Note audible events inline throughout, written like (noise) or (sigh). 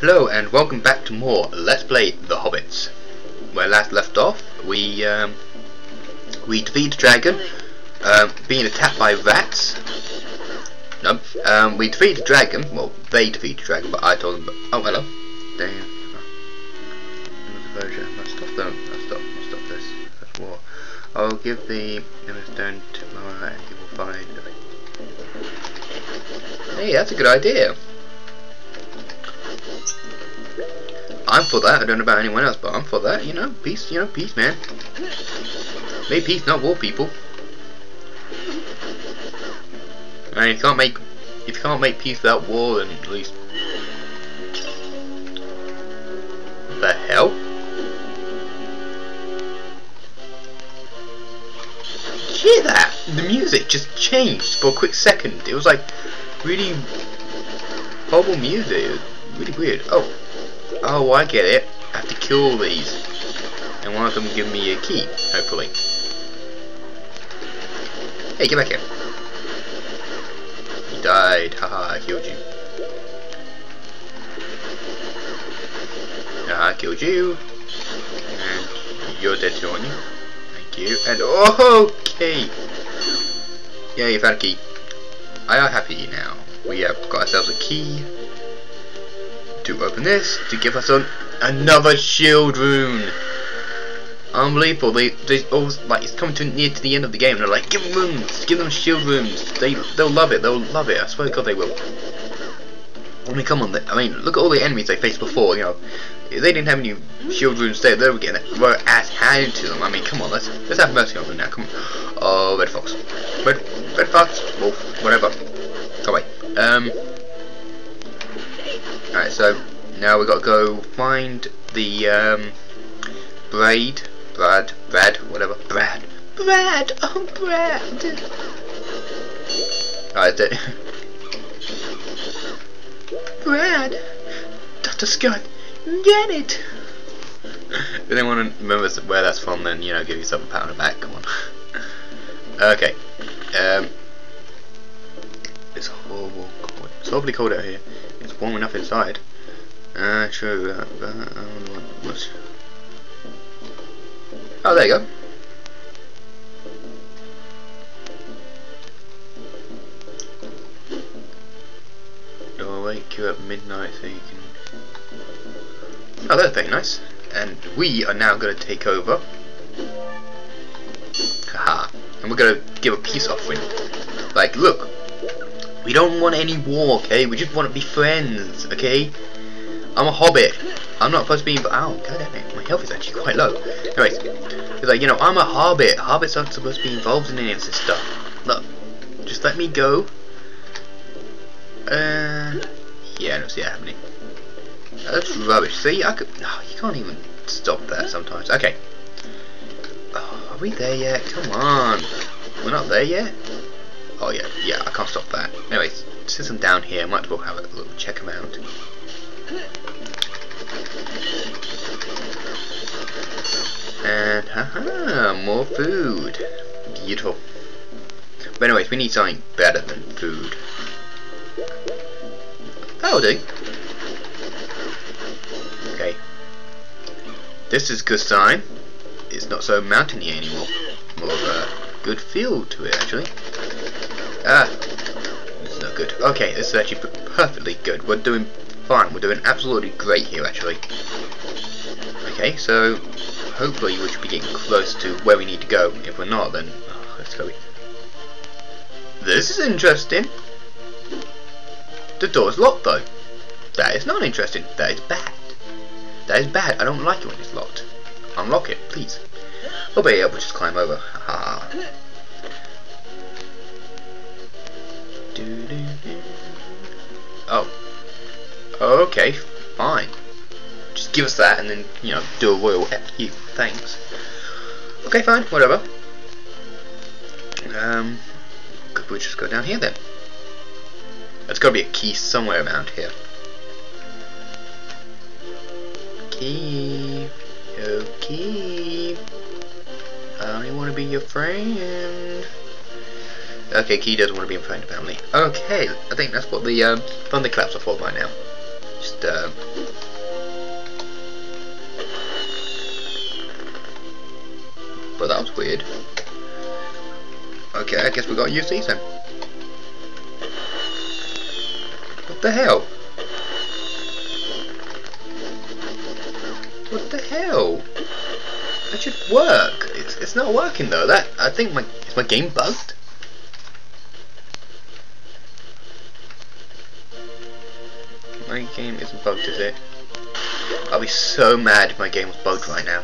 Hello and welcome back to more Let's Play The Hobbits. Where last left off, we um, we defeated the dragon, um, being attacked by rats. No, um, we defeated the dragon. Well, they defeated the dragon, but I told them. Oh, hello. Damn. Version. Let's stop them. Let's stop. Let's stop this. That's war. I'll give the stone to my. He will find. Hey, that's a good idea. I'm for that. I don't know about anyone else, but I'm for that. You know, peace. You know, peace, man. Make peace, not war, people. And you can't make if you can't make peace without war, then at least the hell? Hear that? The music just changed for a quick second. It was like really horrible music. It was really weird. Oh, Oh, I get it. I have to kill these. And one of them give me a key, hopefully. Hey, get back here. You died. Haha, I killed you. I killed you. And you're dead too, aren't you? Thank you. And oh, okay. Yeah, you've had a key. I are happy now. We have got ourselves a key to open this to give us an, another shield rune. Unbelievable. They they always like it's coming to near to the end of the game. And they're like, give them runes, give them shield runes. They they'll love it. They'll love it. I swear to God they will. I mean, come on. They, I mean, look at all the enemies they faced before. You know, they didn't have any shield runes there, they were getting their ass handed to them. I mean, come on. Let's let's have mercy on them now. Come on. Oh, red fox, red red fox, wolf, whatever. Go away. Um. Alright, so now we've got to go find the um, Braid, Brad, Brad, whatever, Brad, Brad, oh Brad. Alright, Brad, Dr. Scott, get it. if anyone remembers where that's from, then you know, give yourself a pat on the back. Come on. okay. Um, it's horrible. It's horribly cold out here warm enough inside. Uh, true, uh, Oh, there you go. Wake you at midnight so you can... Oh, that's very nice. And we are now going to take over. Haha. And we're going to give a peace offering. Like, look, we don't want any war, okay? We just want to be friends, okay? I'm a hobbit. I'm not supposed to be... Ow, god damn it. My health is actually (laughs) quite low. Anyways, it's like, you know, I'm a hobbit. Hobbits aren't supposed to be involved in any of this stuff. Look, just let me go. Uh, yeah, I don't see it happening. That's rubbish. See, I could... Oh, you can't even stop that sometimes. Okay. Oh, are we there yet? Come on. We're not there yet? Oh yeah, yeah, I can't stop that. Anyways, since I'm down here, I might as well have a little check them out. And haha, more food. Beautiful. But anyways, we need something better than food. That'll do. Okay. This is a good sign. It's not so mountainy anymore. More of a good feel to it actually. Ah, this is not good. Okay, this is actually perfectly good. We're doing fine. We're doing absolutely great here, actually. Okay, so hopefully we should be getting close to where we need to go. If we're not, then oh, let's go. This is interesting. The door's locked, though. That is not interesting. That is bad. That is bad. I don't like it when it's locked. Unlock it, please. Oh, but yeah, we'll just climb over. Okay, fine. Just give us that and then, you know, do a royal FU. Thanks. Okay, fine, whatever. Um, could we just go down here then? There's got to be a key somewhere around here. Key. Oh, key. I only want to be your friend. Okay, Key doesn't want to be in front apparently. Okay, I think that's what the um, thunderclaps are for by now. Just, um... But that was weird. Okay, I guess we gotta use these then. What the hell? What the hell? That should work. It's it's not working though. That I think my is my game bugged. Game isn't bugged, is it? I'll be so mad if my game was bugged right now.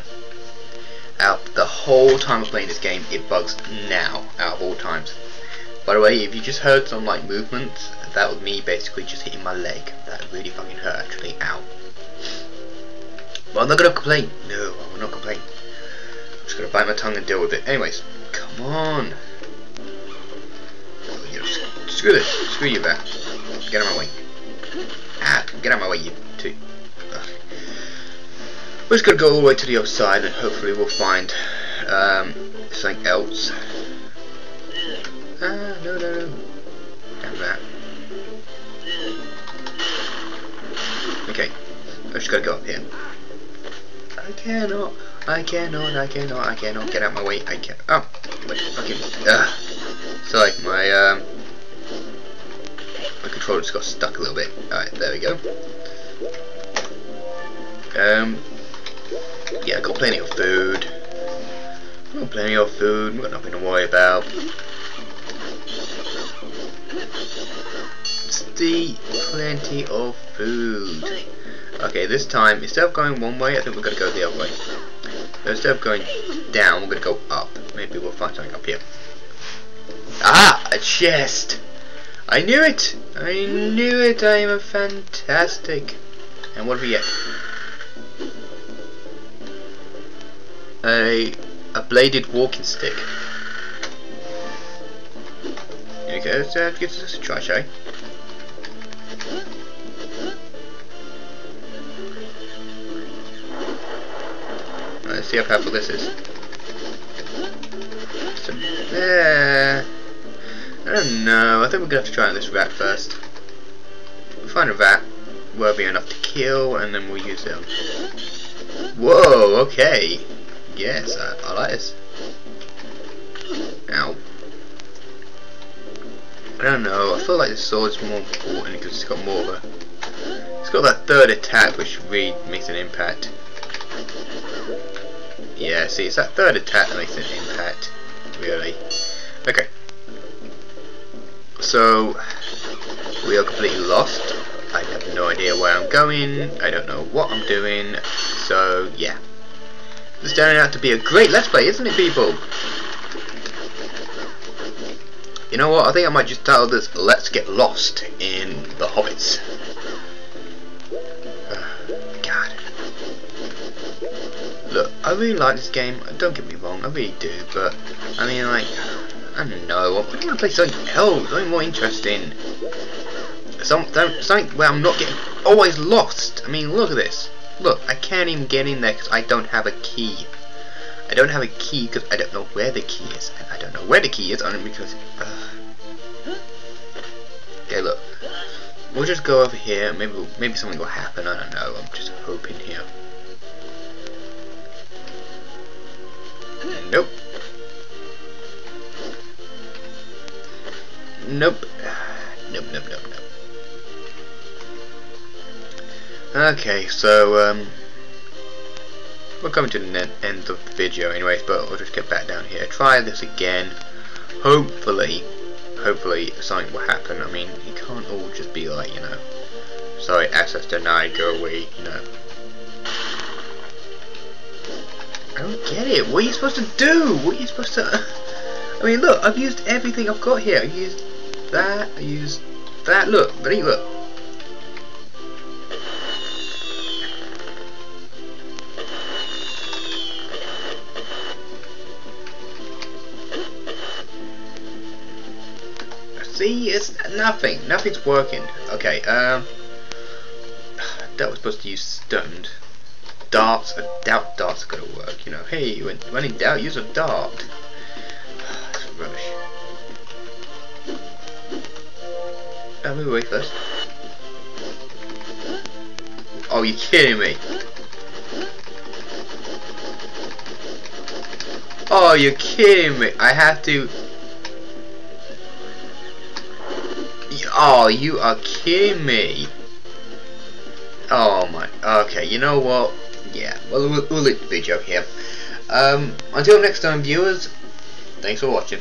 Out the whole time of playing this game, it bugs now. Out of all times. By the way, if you just heard some like movements, that was me basically just hitting my leg. That really fucking hurt actually. Ow. But I'm not gonna complain. No, I will not complain. I'm just gonna bite my tongue and deal with it. Anyways, come on. Oh, screw this. Screw you, bat. Get out of my way. Ah, get out of my way, you two. We're just gonna go all the way to the other side and hopefully we'll find um, something else. Ah, no, no, no. Damn that. Okay, I just gotta go up here. I cannot, I cannot, I cannot, I cannot, get out my way, I can't, oh, wait, fucking, ugh. Sorry, my, um, my controller just got stuck a little bit. Alright, there we go. Um, yeah, got plenty of food. Got plenty of food, got nothing to worry about. Still plenty of food. Okay, this time, instead of going one way, I think we're going to go the other way. Instead of going down, we're going to go up. Maybe we'll find something up here. Ah! A chest! I knew it! I knew it! I am a fantastic. And what do we get? A, a bladed walking stick. Okay, let's uh, give this a try, shall we? Let's see how powerful this is. So, uh, I don't know. I think we're gonna have to try on this rat first. We'll find a rat worthy enough to kill, and then we'll use them. Whoa, okay. Yes, I, I like this. Ow. I don't know, I feel like the sword's more important because it's got more of a... It's got that third attack which really makes an impact. Yeah, see, it's that third attack that makes an impact, really. Okay. So, we are completely lost. I have no idea where I'm going. I don't know what I'm doing. So, yeah. This turning out to be a great Let's Play, isn't it, people? You know what, I think I might just title this Let's Get Lost in The Hobbits. (sighs) God. Look, I really like this game, don't get me wrong, I really do, but, I mean, like, I don't know, I want to play something else, something more interesting. Some, something where I'm not getting always lost. I mean, look at this. Look, I can't even get in there because I don't have a key. I don't have a key because I don't know where the key is. And I don't know where the key is only because... Uh. Okay, look. We'll just go over here. Maybe maybe something will happen. I don't know. I'm just hoping Nope. Nope, nope, nope, nope. Okay, so, um, we're coming to the end of the video anyways, but we'll just get back down here. Try this again. Hopefully, hopefully something will happen. I mean, it can't all just be like, you know, sorry, access denied, go away, you know. I don't get it. What are you supposed to do? What are you supposed to... (laughs) I mean, look, I've used everything I've got here. I used that, I used that. Look, ready? Look. See, it's nothing. Nothing's working. Okay, um... (sighs) That was supposed to use stunned darts. I doubt darts are to work. You know, hey, when, when in doubt, use a dart. (sighs) That's rubbish. Uh, move away first. Oh, you kidding me? Oh, you're kidding me. I have to... Oh, you are kidding me. Oh my... Okay, you know what? Yeah, well, we'll, we'll leave the video here. Um, until next time, viewers, thanks for watching.